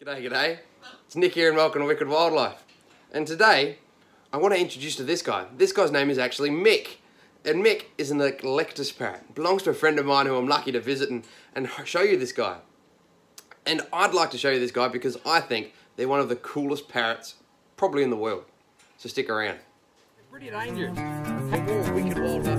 G'day, g'day. It's Nick here and Welcome to Wicked Wildlife. And today, I want to introduce to this guy. This guy's name is actually Mick. And Mick is an Eclectus parrot. Belongs to a friend of mine who I'm lucky to visit and, and show you this guy. And I'd like to show you this guy because I think they're one of the coolest parrots probably in the world. So stick around. Pretty dangerous. For wicked wildlife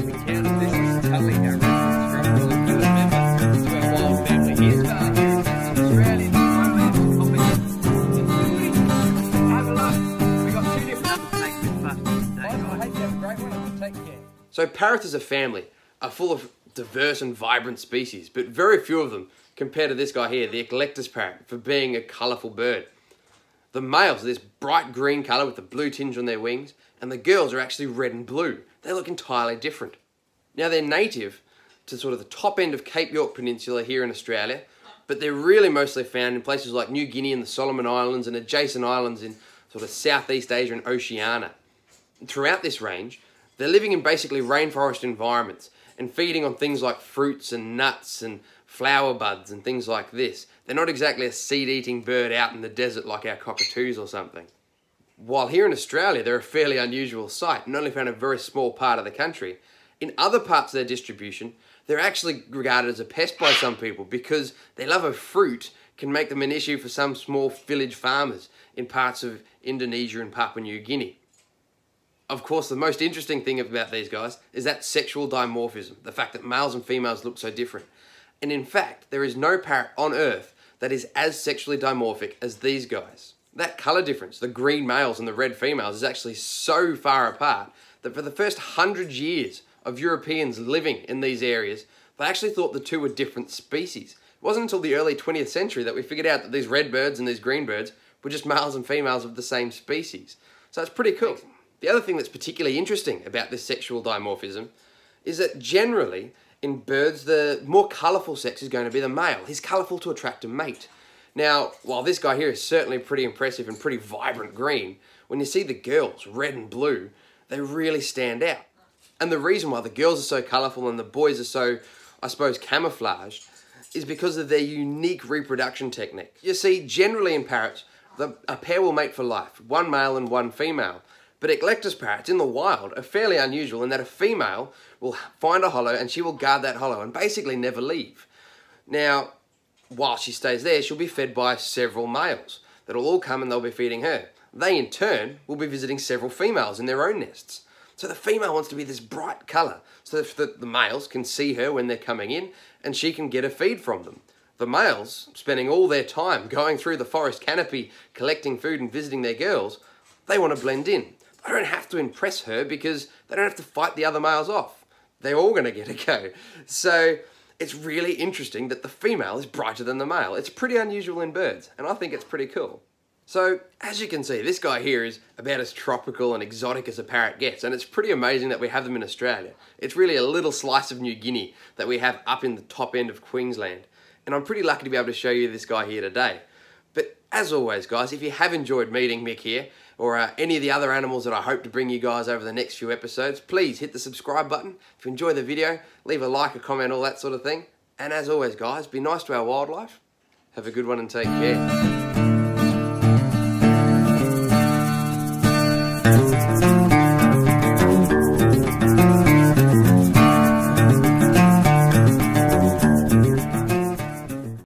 So parrots as a family are full of diverse and vibrant species, but very few of them compared to this guy here, the Eclectus parrot, for being a colourful bird. The males are this bright green colour with a blue tinge on their wings, and the girls are actually red and blue. They look entirely different. Now they're native to sort of the top end of Cape York Peninsula here in Australia, but they're really mostly found in places like New Guinea and the Solomon Islands and adjacent islands in sort of Southeast Asia and Oceania. And throughout this range, they're living in basically rainforest environments and feeding on things like fruits and nuts and flower buds and things like this. They're not exactly a seed-eating bird out in the desert like our cockatoos or something. While here in Australia, they're a fairly unusual sight and only found in a very small part of the country. In other parts of their distribution, they're actually regarded as a pest by some people because their love of fruit can make them an issue for some small village farmers in parts of Indonesia and Papua New Guinea. Of course, the most interesting thing about these guys is that sexual dimorphism, the fact that males and females look so different. And in fact, there is no parrot on Earth that is as sexually dimorphic as these guys. That colour difference, the green males and the red females, is actually so far apart that for the first hundred years of Europeans living in these areas, they actually thought the two were different species. It wasn't until the early 20th century that we figured out that these red birds and these green birds were just males and females of the same species. So it's pretty cool. The other thing that's particularly interesting about this sexual dimorphism is that generally in birds, the more colourful sex is going to be the male. He's colourful to attract a mate. Now, while this guy here is certainly pretty impressive and pretty vibrant green, when you see the girls, red and blue, they really stand out. And the reason why the girls are so colourful and the boys are so, I suppose, camouflaged is because of their unique reproduction technique. You see, generally in parrots, the, a pair will mate for life, one male and one female. But Eclectus parrots in the wild are fairly unusual in that a female will find a hollow and she will guard that hollow and basically never leave. Now, while she stays there, she'll be fed by several males that'll all come and they'll be feeding her. They, in turn, will be visiting several females in their own nests. So the female wants to be this bright colour so that the males can see her when they're coming in and she can get a feed from them. The males, spending all their time going through the forest canopy, collecting food and visiting their girls, they want to blend in. I don't have to impress her because they don't have to fight the other males off. They're all going to get a go. So it's really interesting that the female is brighter than the male. It's pretty unusual in birds, and I think it's pretty cool. So, as you can see, this guy here is about as tropical and exotic as a parrot gets, and it's pretty amazing that we have them in Australia. It's really a little slice of New Guinea that we have up in the top end of Queensland. And I'm pretty lucky to be able to show you this guy here today. But as always, guys, if you have enjoyed meeting Mick here, or uh, any of the other animals that I hope to bring you guys over the next few episodes, please hit the subscribe button. If you enjoy the video, leave a like, a comment, all that sort of thing. And as always, guys, be nice to our wildlife. Have a good one and take care.